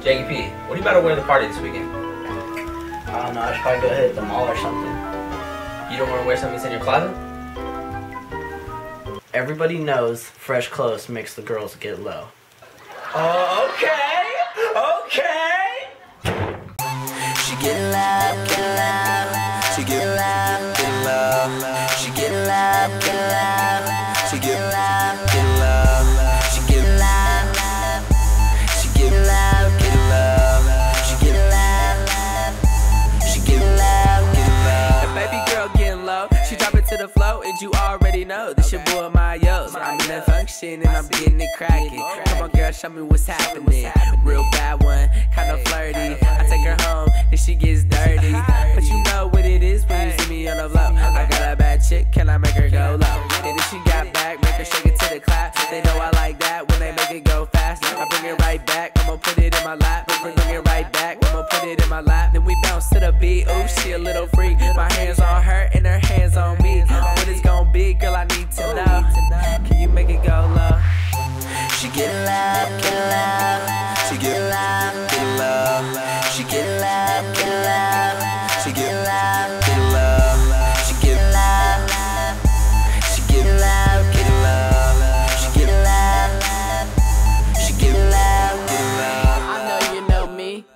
Jackie P, what are you about to wear to the party this weekend? I don't know, I should probably go ahead hit the mall or something. You don't want to wear something that's in your closet? Everybody knows fresh clothes makes the girls get low. Oh, okay, you already know this your boy my Myles. I'm in that function and I'm getting it cracking. Come on, girl, show me what's happening. Real bad like that when they make it go fast. I bring it right back, I'ma put it in my lap. Bring it right back, I'ma put it in my lap. Then we bounce to the beat. Ooh, she a little freak. My hands on her and her hands on me. What it's gonna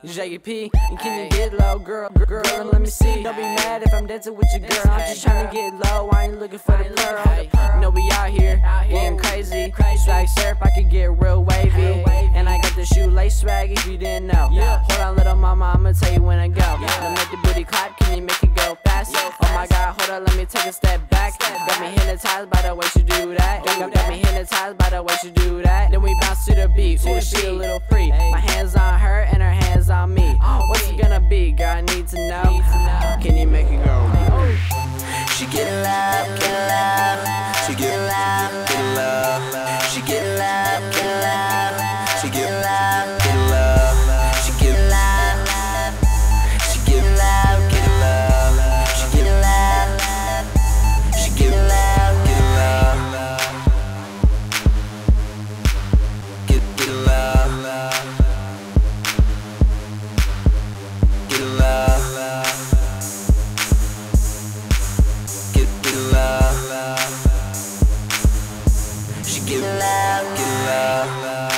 JP. And can you get low, girl, girl, girl, let me see. Don't be mad if I'm dancing with your girl. I'm just trying to get low, I ain't looking for the pearl. You know we out here, getting crazy. Like surf, I could get real wavy. And I got the shoelace swag if you didn't know. Hold on, little mama, I'ma tell you when I go. Now make the booty clap, can you make it go fast? Oh my god, hold on, let me take a step back. Got me hypnotized by the way she do that. Got, got me hypnotized by the way she do that. Then we bounce to the beat, ooh, she a little free. My hands on her You love me.